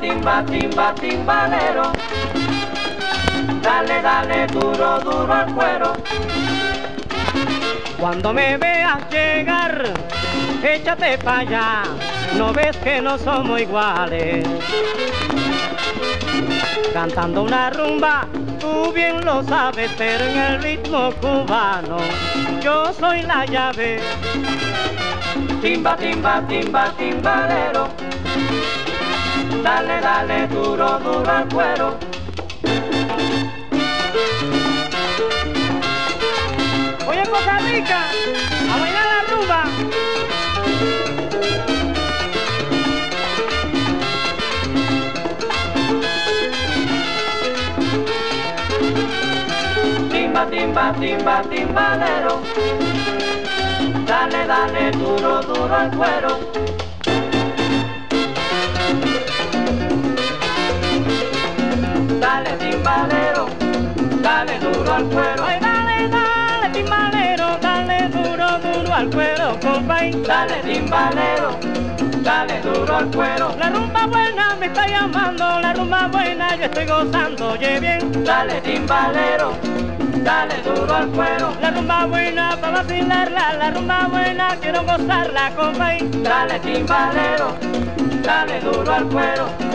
Timba, timba, timba, timbalero. Dale, dale, duro, duro al cuero. Cuando me veas llegar, échate para allá, no ves que no somos iguales. Cantando una rumba, tú bien lo sabes, pero en el ritmo cubano, yo soy la llave. Timba, timba, timba, timbalero. Dale, dale, duro, duro al cuero. Oye, Costa Rica, a bailar la rumba. Timba, timba, timba, timbalero. Dale, dale, duro, duro al cuero. Dale duro al cuero. Ay, dale, dale, timbalero, dale duro, duro al cuero, compay. Dale, timbalero. Dale duro al cuero. La rumba buena me está llamando, la rumba buena yo estoy gozando, oye bien. Dale, timbalero. Dale duro al cuero. La rumba buena para vacilarla, la rumba buena quiero gozarla, compay. Dale, timbalero. Dale duro al cuero.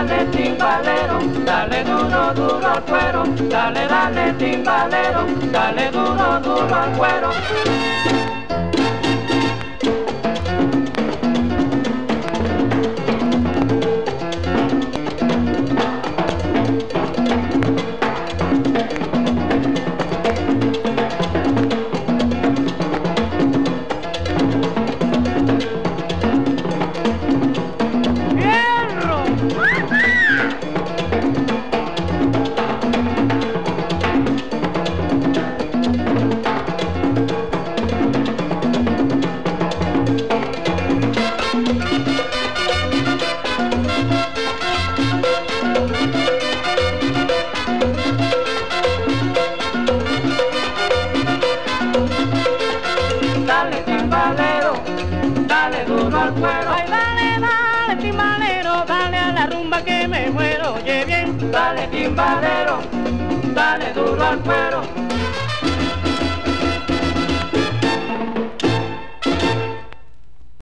Dale, timbalero, dale duro, duro al cuero. Dale, dale, timbalero, dale duro, duro al cuero. Cuero. Ay, dale, dale, timbalero, dale a la rumba que me muero, oye bien. Dale, timbalero,